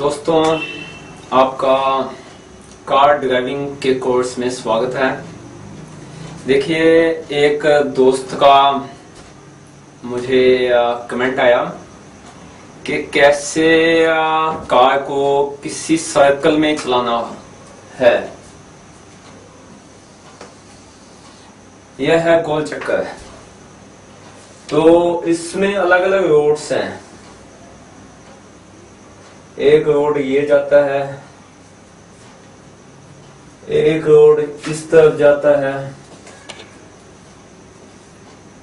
दोस्तों, आपका car driving के कोर्स में स्वागत है। देखिए, एक दोस्त का मुझे कमेंट आया कि कैसे कार को किसी सर्कल में चलाना है। यह है गोल चक्कर। तो इसमें अलग अलग रोड्स हैं। एक रोड ये जाता है, एक रोड इस तरफ़ जाता है,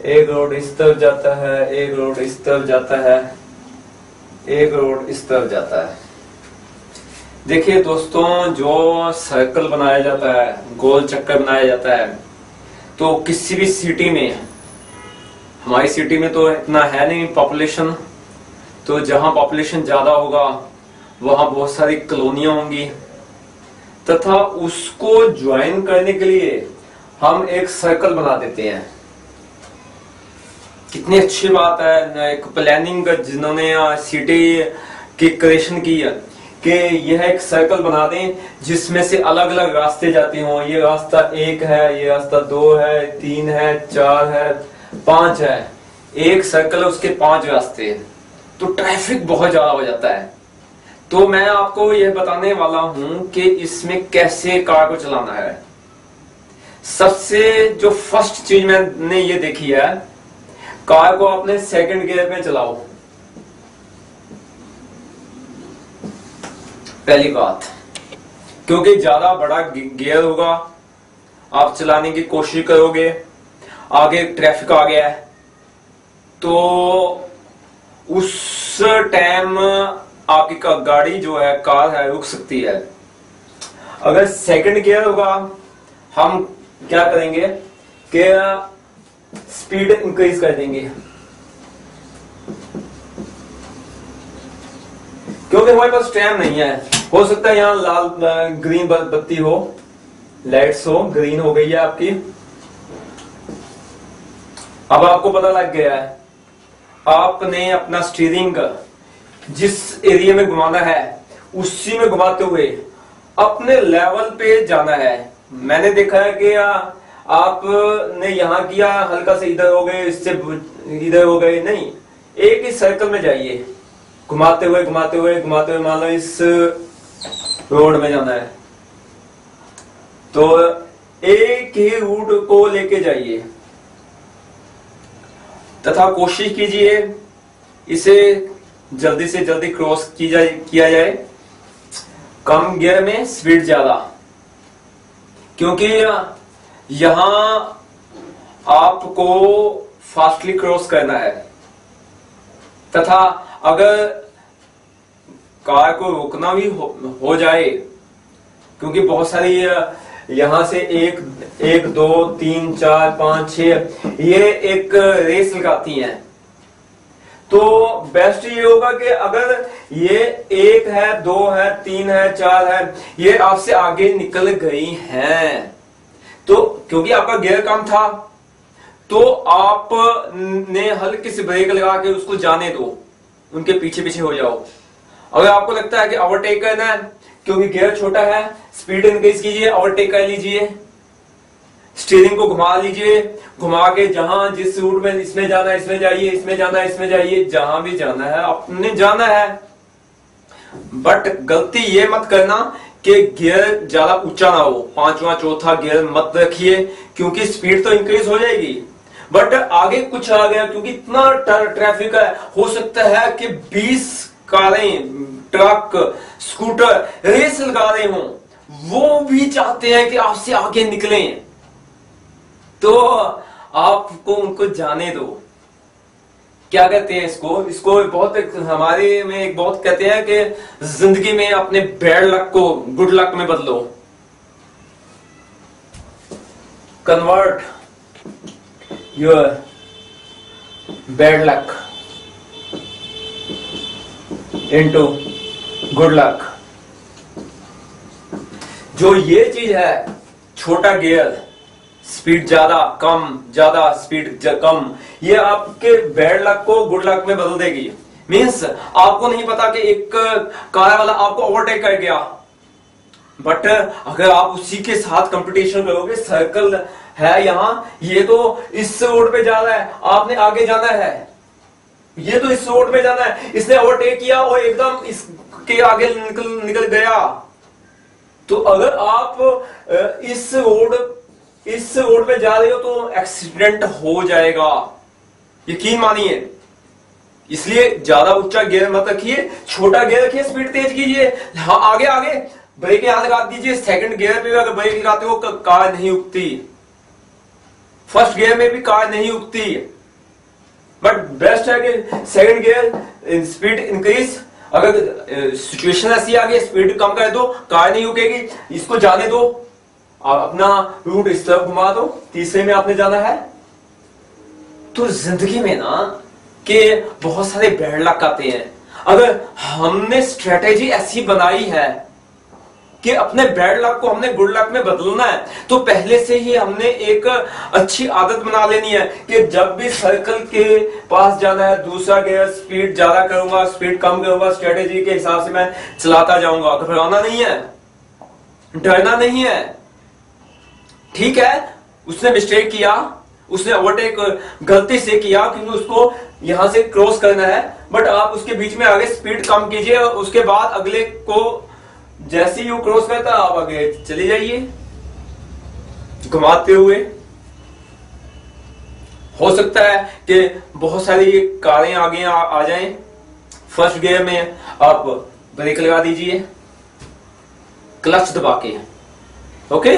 एक रोड इस तरफ़ जाता है, एक रोड इस तरफ़ जाता है, एक रोड इस तरफ़ जाता है। देखिए दोस्तों, जो सर्कल बनाया जाता है, गोल चक्कर बनाया जाता है तो किसी भी सिटी में, हमारी सिटी में तो इतना है नहीं पॉपुलेशन तो जहाँ पॉपुलेशन ज़्यादा होगा वहाँ बहुत सारी कॉलोनियाँ होंगी। तथा उसको ज्वाइन करने के लिए हम एक सर्कल बना देते हैं। कितनी अच्छी बात है एक प्लानिंग जिन्होंने सिटी की क्रिएशन की है, कि यह एक सर्कल बना दें, जिसमें से अलग अलग रास्ते जाते हों। ये रास्ता एक है, ये रास्ता दो है, तीन है, चार है, पाँच है। एक सर्कल है, उसके पाँच रास्ते। तो ट्रैफ़िक बहुत ज़्यादा हो जाता है। तो मैं आपको यह बताने वाला हूँ कि इसमें कैसे कार को चलाना है। सबसे जो फ़र्स्ट चीज़ मैंने ये देखी है, कार को आपने सेकंड गियर में चलाओ। पहली बात, क्योंकि ज़्यादा बड़ा गियर होगा, आप चलाने की कोशिश करोगे, आगे ट्रैफ़िक आ गया है तो उस टाइम आपकी का गाड़ी जो है, कार है, रुक सकती है। अगर सेकंड गियर होगा, हम क्या करेंगे कि स्पीड इंक्रीज कर देंगे। क्योंकि हमारे पास टाइम नहीं है। हो सकता है यहाँ लाल ग्रीन बत्ती हो लाइट्स हो ग्रीन हो गई है आपकी। अब आपको पता लग गया है, आपने अपना स्टीयरिंग जिस एरिया में घुमाना है, उसी में घुमाते हुए अपने लेवल पे जाना है। मैंने देखा है कि आपने यहाँ किया, हल्का से इधर हो गए, इससे इधर हो गए, नहीं। एक ही सर्कल में जाइए। घुमाते हुए घुमाते हुए घुमाते हुए, मान लो इस रोड में जाना है। तो एक ही रूट को लेके जाइए। तथा कोशिश कीजिए इसे जल्दी से जल्दी क्रॉस की जाए किया जाए। कम गियर में स्पीड ज़्यादा। क्योंकि यहाँ आपको फास्टली क्रॉस करना है। तथा अगर कार को रोकना भी हो, हो जाए क्योंकि बहुत सारी यहाँ से एक एक दो तीन चार पाँच छ ये एक रेस लगाती हैं। तो बेस्ट ये होगा कि अगर ये एक है, दो है, तीन है, चार है, ये आपसे आगे निकल गई हैं। तो क्योंकि आपका गियर कम था तो आप ने हल्की सी ब्रेक लगा के उसको जाने दो। उनके पीछे पीछे हो जाओ। अगर आपको लगता है कि ओवरटेक करना है, क्योंकि गियर छोटा है स्पीड इंक्रीज कीजिए ओवरटेक कर लीजिए। स्टीयरिंग को घुमा लीजिए, घुमा के जहाँ जिस रूट में इसमें जाना है, इसमें जाइए, इसमें जाना इसमें जाइए, जहाँ भी जाना है, आपने जाना है। बट गलती ये मत करना कि गियर ज़्यादा ऊँचा ना हो। पांचवा, चौथा गियर मत रखिए, क्योंकि स्पीड तो इंक्रीज हो जाएगी। बट आगे कुछ आ गया, क्योंकि इतना ट्रैफ़िक है, हो सकता है कि 20 कारें ट्रक स्कूटर रेस लगा रहे हो। वो भी चाहते हैं कि आपसे आगे निकले। तो आपको उनको जाने दो। क्या कहते हैं इसको? इसको बहुत हमारे में एक बहुत कहते हैं कि ज़िंदगी में अपने बैड लक को गुड लक में बदलो। Convert your bad luck into good luck जो ये चीज़ है, छोटा गियर स्पीड ज़्यादा कम, ज़्यादा स्पीड कम, ये आपके बैड लक को गुड लक में बदल देगी। मीन्स आपको नहीं पता कि एक कार वाला आपको ओवरटेक कर गया। बट अगर आप उसी के साथ कंपटीशन करोगे सर्कल है यहाँ, ये तो इस रोड पे जाना है, आपने आगे जाना है। ये तो इस रोड पे जाना है, इसने ओवरटेक किया और एकदम इसके आगे निकल निकल गया। तो अगर आप इस रोड इस रोड पे जा रहे हो तो एक्सीडेंट हो जाएगा। यकीन मानिए। इसलिए ज़्यादा ऊँचा गियर मत रखिए, छोटा गियर रखिए स्पीड तेज कीजिए। हाँ आगे आगे। ब्रेक यहाँ लगा दीजिए सेकंड गियर पे भी अगर ब्रेक लगाते हो कार नहीं उगती। फ़र्स्ट गियर में भी कार नहीं उगती। बट बेस्ट है कि सेकंड गियर स्पीड इंक्रीज अगर सिचुएशन ऐसी आ गई स्पीड कम कर दो, कार नहीं उगेगी, इसको जाने दो। अपना रूट इस तरफ़ घुमा दो, तीसरे में आपने जाना है। तो ज़िंदगी में ना, कि बहुत सारे बैड लक आते हैं। अगर हमने स्ट्रेटेजी ऐसी बनाई है, कि अपने बैड लक को हमने गुड लक में बदलना है तो पहले से ही हमने एक अच्छी आदत बना लेनी है, कि जब भी सर्कल के पास जाना है, दूसरा गेयर स्पीड ज़्यादा करूँगा स्पीड कम करूँगा स्ट्रेटेजी के हिसाब से मैं चलाता जाऊँगा। घबराना नहीं है। डरना नहीं है। ठीक है उसने मिस्टेक किया उसने ओवरटेक गलती से किया क्योंकि उसको यहाँ से क्रॉस करना है। बट आप उसके बीच में आगे स्पीड कम कीजिए और उसके बाद अगले को जैसे ही वो क्रॉस करता आप आगे चले जाइए। घुमाते हुए। हो सकता है कि बहुत सारी कारें आगे आ, आ जाएँ। फ़र्स्ट गियर में आप ब्रेक लगा दीजिए। क्लच दबा के। ओके